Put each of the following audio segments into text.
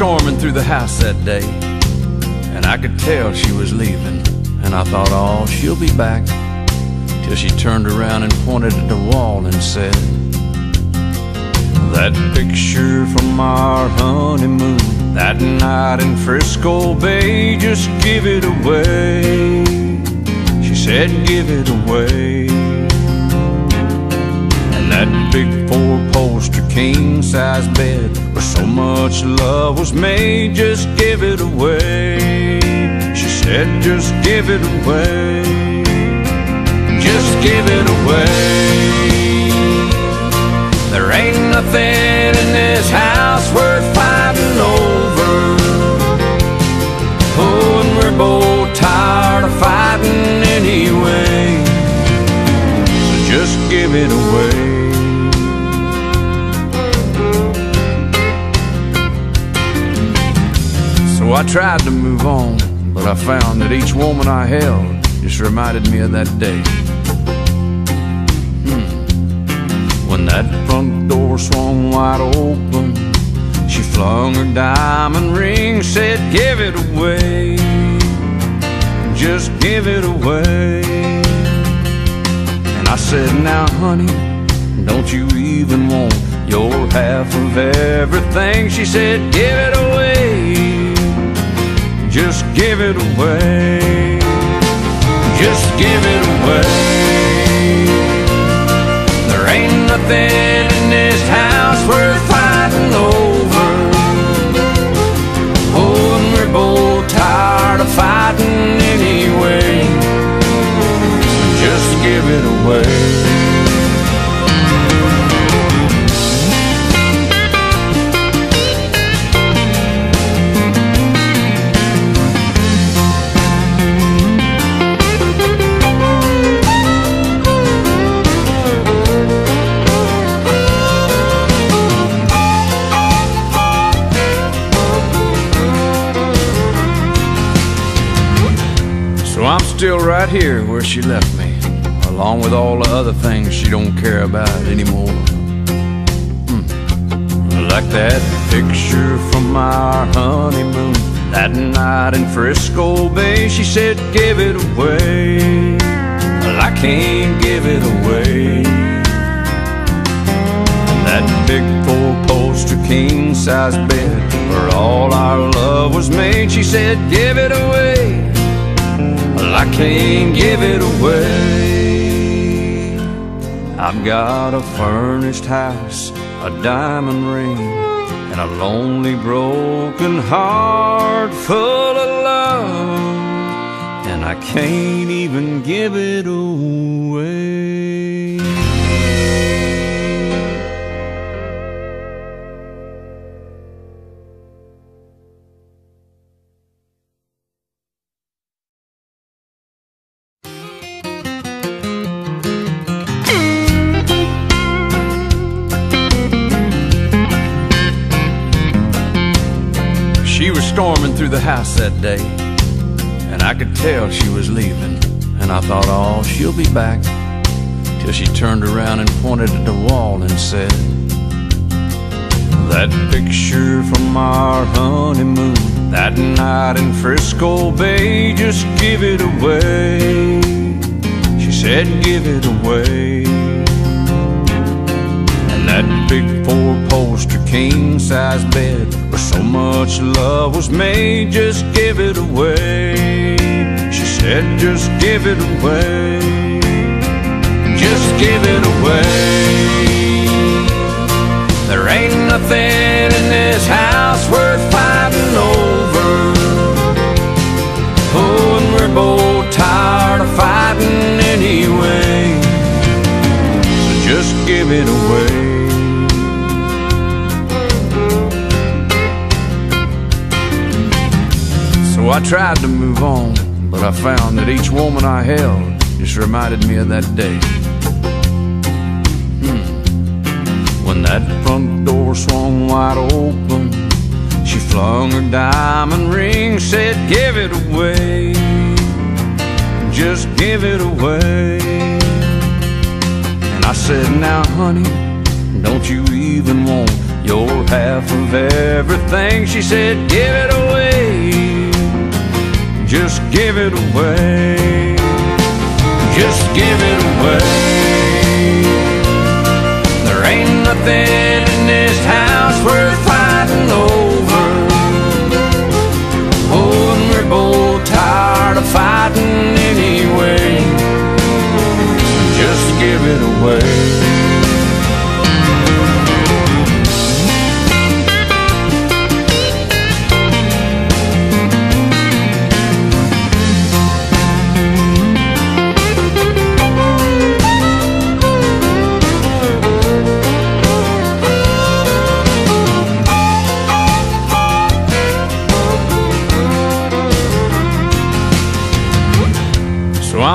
storming through the house that day, and I could tell she was leaving. And I thought, oh, she'll be back. Till she turned around and pointed at the wall and said, That picture from our honeymoon, that night in Frisco Bay, just give it away. She said, Give it away. And that big four poster king size bed where so much love was made, just give it away. She said, Just give it away. Just give it away. There ain't nothing in this house worth fighting over. Oh, and we're both tired of fighting anyway. So just give it away. I tried to move on, but I found that each woman I held just reminded me of that day. Hmm. When that front door swung wide open, she flung her diamond ring, said, Give it away. Just give it away. And I said, Now, honey, don't you even want your half of everything? She said, Give it away. Just give it away. Just give it away. There ain't nothing in this still right here where she left me, along with all the other things she don't care about anymore. Hmm. Like that picture from our honeymoon, that night in Frisco Bay, she said, give it away. Well, I can't give it away. That big four-poster king-size bed, where all our love was made, she said, give it away. Can't give it away. I've got a furnished house, a diamond ring, and a lonely, broken heart full of love. And I can't even give it away. Through the house that day, and I could tell she was leaving. And I thought, oh, she'll be back. Till she turned around and pointed at the wall and said, That picture from our honeymoon, that night in Frisco Bay, just give it away. She said, Give it away. And that big four-poster king-size bed where so much love was made, just give it away. She said, just give it away. Just give it away. There ain't nothing in this house worth fighting over. I tried to move on, but I found that each woman I held just reminded me of that day. Hmm. When that front door swung wide open, she flung her diamond ring, said, Give it away. Just give it away. And I said, Now, honey, don't you even want You're half of everything. She said, Give it away. Give it away. Just give it away. There ain't nothing in this house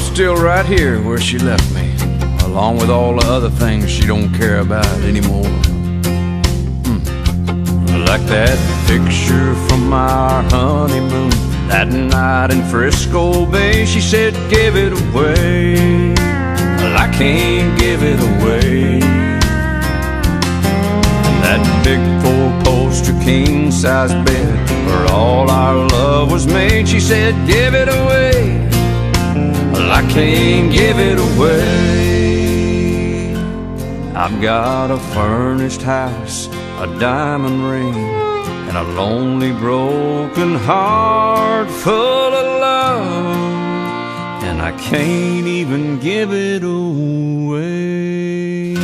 still right here where she left me, along with all the other things she don't care about anymore. Hmm. Like that picture from our honeymoon, that night in Frisco Bay, she said, give it away. Well, I can't give it away. That big four-poster king-size bed where all our love was made, she said, give it away. I can't give it away. I've got a furnished house, a diamond ring, and a lonely, broken heart full of love. And I can't even give it away.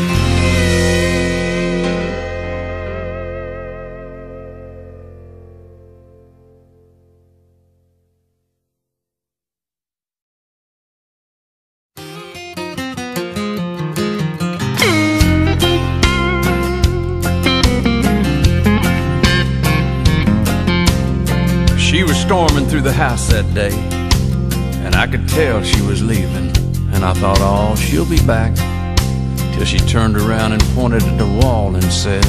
Storming through the house that day, and I could tell she was leaving. And I thought, oh, she'll be back. Till she turned around and pointed at the wall and said,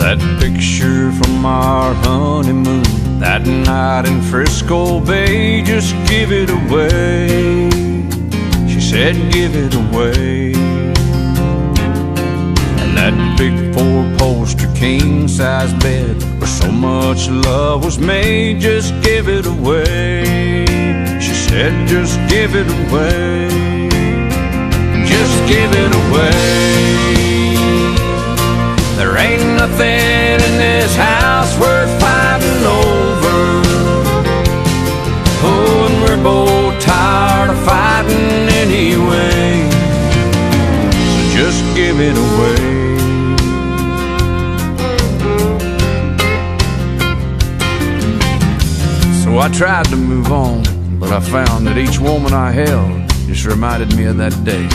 That picture from our honeymoon, that night in Frisco Bay, just give it away. She said, Give it away. And that big four-poster king-size bed where so much love was made, just give it away. She said, just give it away. Just give it away. There ain't nothing I tried to move on, but I found that each woman I held just reminded me of that day.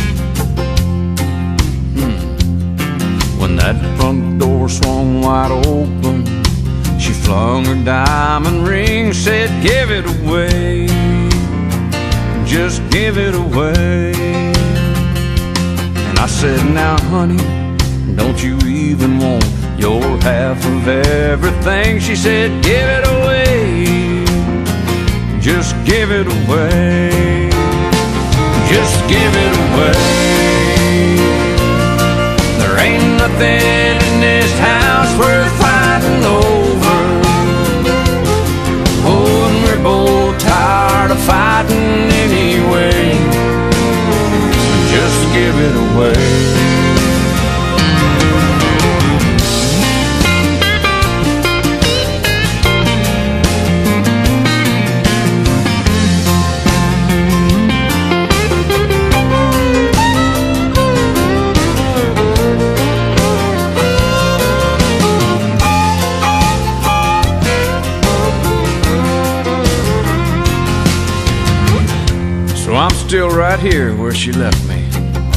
Hmm. When that front door swung wide open, she flung her diamond ring, said, Give it away. Just give it away. And I said, Now, honey, don't you even want your half of everything? She said, Give it away. Just give it away. Just give it away. There ain't nothing in this house worth fighting over. Still right here where she left me,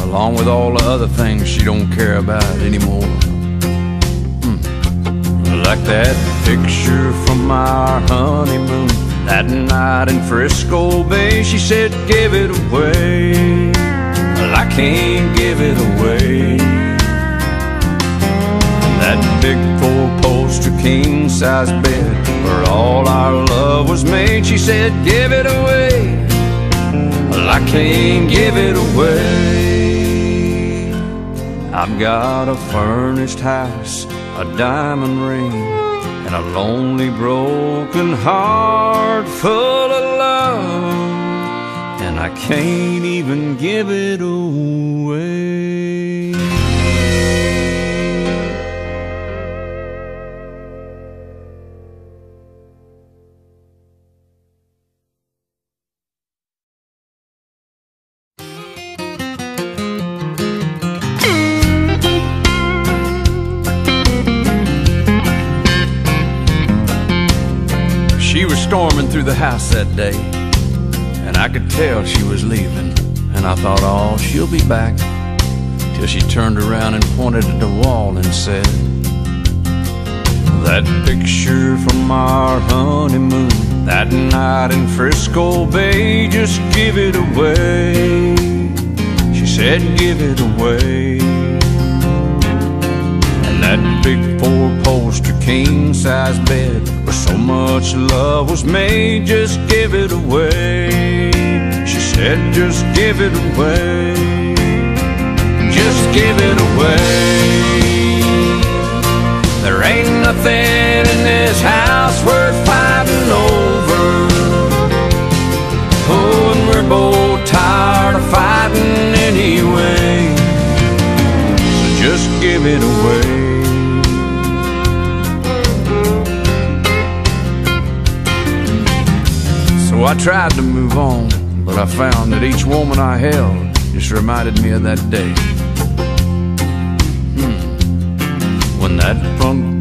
along with all the other things she don't care about anymore. Hmm. Like that picture from our honeymoon, that night in Frisco Bay, she said, give it away. Well, I can't give it away. That big four-poster king-size bed where all our love was made, she said, give it away. I can't give it away. I've got a furnished house, a diamond ring, and a lonely, broken heart full of love, and I can't even give it away. Storming through the house that day, and I could tell she was leaving. And I thought, oh, she'll be back. Till she turned around and pointed at the wall and said, That picture from our honeymoon, that night in Frisco Bay, just give it away. She said, Give it away. And that big four king size bed where so much love was made, just give it away. She said, just give it away. Just give it away. There ain't nothing in this house worth fighting over. Tried to move on, but I found that each woman I held just reminded me of that day. Hmm. When that front